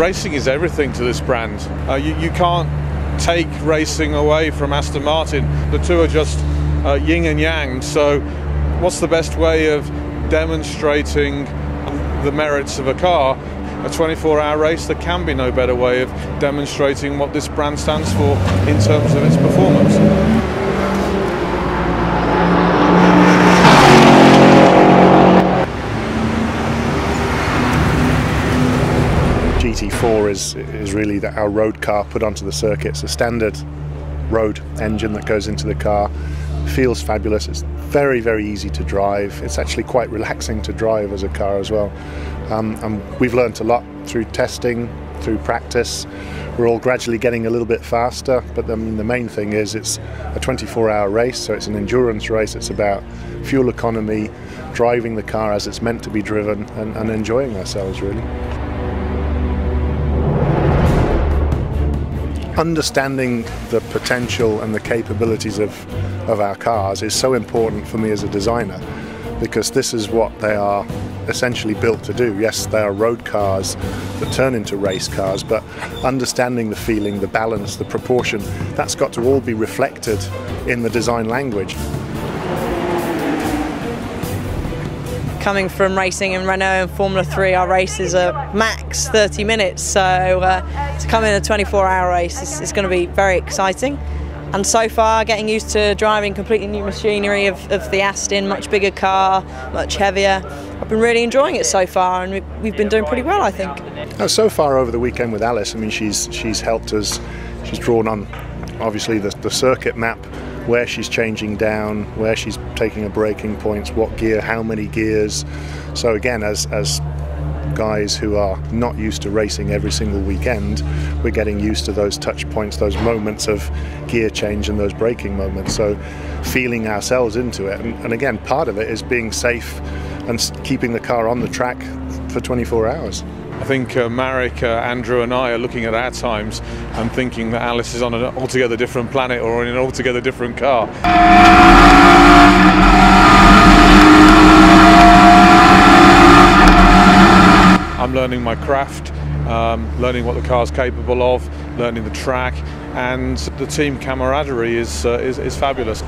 racing is everything to this brand. Uh, you, you, can't take racing away from Aston Martin. The two are just uh, yin and yang. So, what's the best way of demonstrating the merits of a car? A 24 hour race, there can be no better way of demonstrating what this brand stands for in terms of its performance. GT4 is, is really that our road car put onto the circuit. It's a standard road engine that goes into the car. Feels fabulous. It's very, very easy to drive. It's actually quite relaxing to drive as a car as well. Um, and we've learnt a lot through testing, through practice. We're all gradually getting a little bit faster, but the, the main thing is it's a 24 hour race, so it's an endurance race. It's about fuel economy, driving the car as it's meant to be driven, and, and enjoying ourselves really. Understanding the potential and the capabilities of, of our cars is so important for me as a designer because this is what they are essentially built to do. Yes, they are road cars that turn into race cars, but understanding the feeling, the balance, the proportion, that's got to all be reflected in the design language. coming from racing in Renault and Formula 3, our races are max 30 minutes. So uh, to come in a 24 hour race is, is going to be very exciting. And so far, getting used to driving completely new machinery of, of the Aston, much bigger car, much heavier. I've been really enjoying it so far, and we, have been doing pretty well, I think. Now, so far over the weekend with Alice, I mean, she's she's helped us. She's drawn on, obviously, the, the circuit map where she's changing down, where she's taking her braking points, what gear, how many gears. So again, as as guys who are not used to racing every single weekend, we're getting used to those touch points, those moments of gear change and those braking moments. So feeling ourselves into it. And, and again, part of it is being safe and keeping the car on the track for 24 hours. I think uh, Marek, uh, Andrew, and I are looking at our times and thinking that Alice is on an altogether different planet or in an altogether different car. I'm learning my craft, um, learning what the car's capable of, learning the track, and the team camaraderie is, uh, is, is fabulous.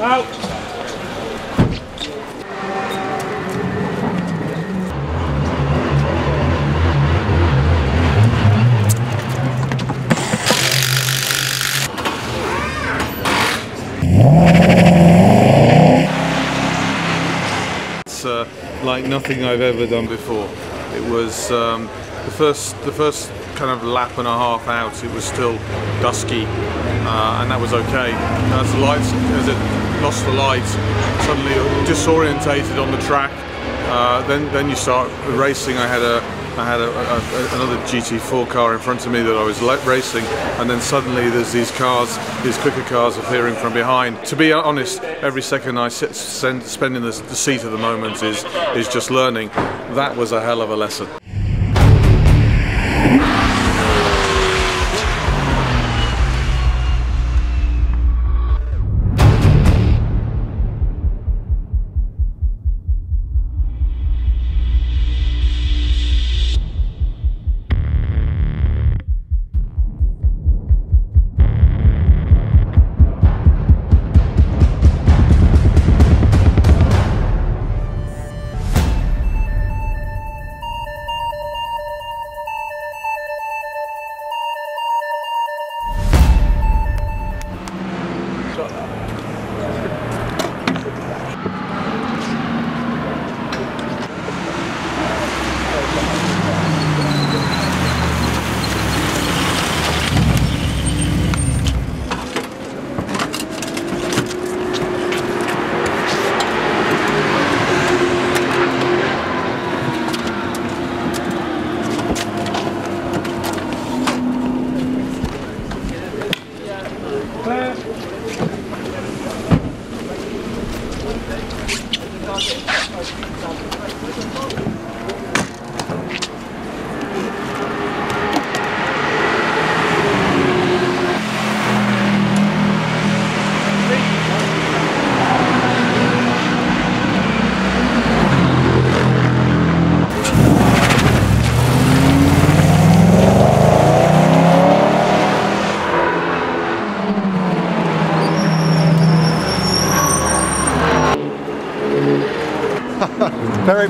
Out. Uh, like nothing I've ever done before. It was um, the first the first kind of lap and a half out. It was still dusky, uh, and that was okay. As lights as it lost the lights, suddenly disorientated on the track. Uh, then then you start racing. I had a I had a, a, another GT4 car in front of me that I was racing, and then suddenly there's these cars, these quicker cars appearing from behind. To be honest, every second I sit, spend in the, the seat at the moment is is just learning. That was a hell of a lesson.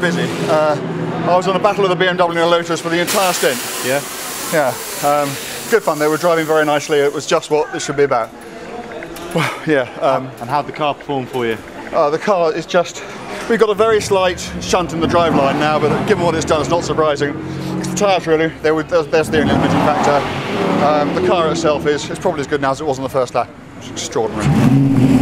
Busy. Uh, I was on a battle of the BMW and a Lotus for the entire stint. Yeah? Yeah. Um, good fun. They were driving very nicely. It was just what this should be about. Well, yeah. Um, and how'd the car perform for you? Uh, the car is just. We've got a very slight shunt in the driveline now, but given what it's done, it's not surprising. It's the tyres, really. They were, there's the only limiting factor. Um, the car itself is it's probably as good now as it was on the first lap. It's extraordinary.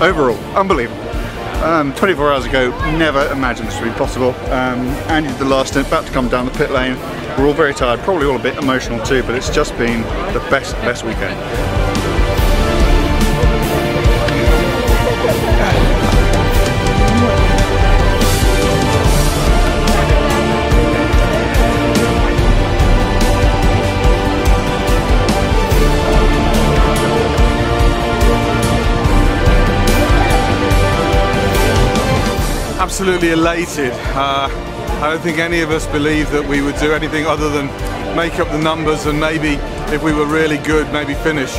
Overall, unbelievable. Um, 24 hours ago, never imagined this would be possible. Um, did the last about to come down the pit lane. We're all very tired, probably all a bit emotional too, but it's just been the best, best weekend. Absolutely elated. Uh, I don't think any of us believed that we would do anything other than make up the numbers and maybe, if we were really good, maybe finish.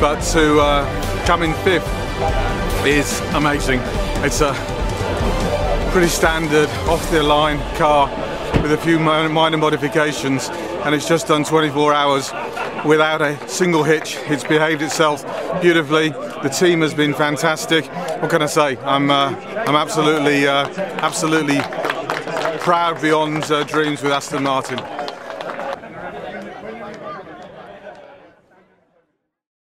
But to uh, come in fifth is amazing. It's a pretty standard, off the line car with a few minor modifications and it's just done 24 hours without a single hitch. It's behaved itself beautifully. The team has been fantastic. What can I say? I'm uh, I'm absolutely uh, absolutely proud beyond uh, dreams with Aston Martin.